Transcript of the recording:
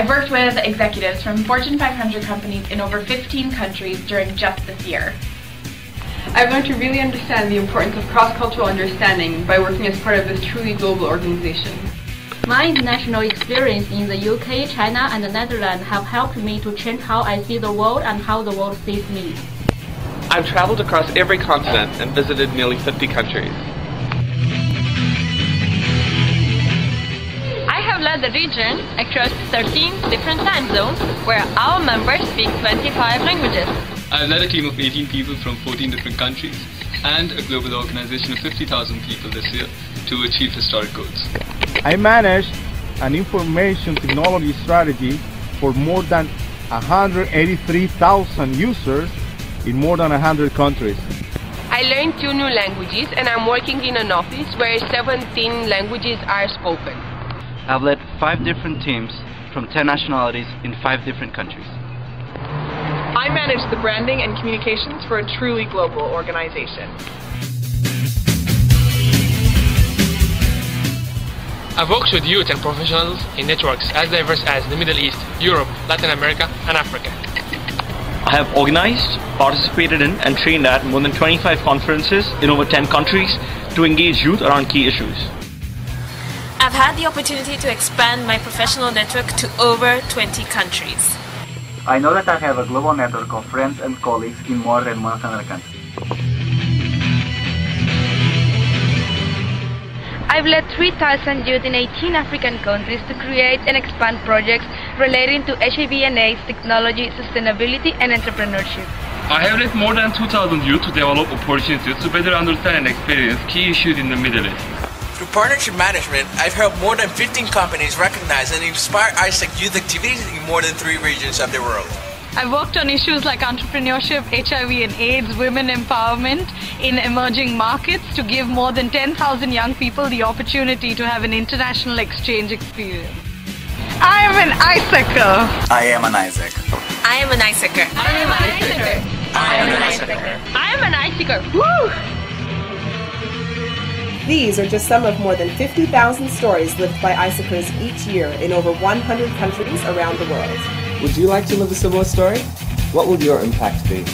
I've worked with executives from Fortune 500 companies in over 15 countries during just this year. I've learned to really understand the importance of cross-cultural understanding by working as part of this truly global organization. My international experience in the UK, China, and the Netherlands have helped me to change how I see the world and how the world sees me. I've traveled across every continent and visited nearly 50 countries. The region across 13 different time zones where our members speak 25 languages. I've led a team of 18 people from 14 different countries and a global organization of 50,000 people this year to achieve historic goals. I managed an information technology strategy for more than 183,000 users in more than 100 countries. I learned two new languages and I'm working in an office where 17 languages are spoken. I've led five different teams from 10 nationalities in five different countries. I manage the branding and communications for a truly global organization. I've worked with youth and professionals in networks as diverse as the Middle East, Europe, Latin America, and Africa. I have organized, participated in, and trained at more than 25 conferences in over 10 countries to engage youth around key issues. I've had the opportunity to expand my professional network to over 20 countries. I know that I have a global network of friends and colleagues in more than 100 countries. I've led 3,000 youth in 18 African countries to create and expand projects relating to HIV and AIDS, technology, sustainability, and entrepreneurship. I have led more than 2,000 youth to develop opportunities to better understand and experience key issues in the Middle East. Through partnership management, I've helped more than 15 companies recognize and inspire AIESEC youth activities in more than three regions of the world. I've worked on issues like entrepreneurship, HIV and AIDS, women empowerment in emerging markets to give more than 10,000 young people the opportunity to have an international exchange experience. I am an AIESECer. I am an AIESECer. I am an AIESECer. I am an AIESECer. I am an AIESECer. I am an AIESECer. Woo! These are just some of more than 50,000 stories lived by AIESECers each year in over 100 countries around the world. Would you like to live a similar story? What would your impact be?